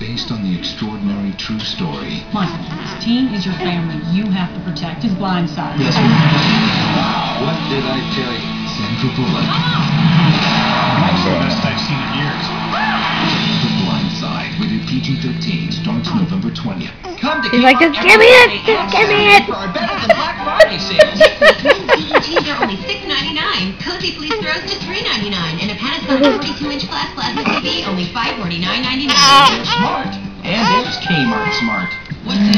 Based on the extraordinary true story. Michael, this team is your family. You have to protect his blind side. Yes, ma'am. What did I tell you? Sandra Bullock. That's the best I've seen in years. The Blind Side, rated PG-13, starts November 20th. Come to He's like, just give me it, just give me it. For our better than Black Friday sales. TVs are only $6.99. Cozy Fleece throws just $3.99. And a Panasonic 42-inch glass plasma TV, only $549.99. They're ah. smart. And there's Kmart Smart. What's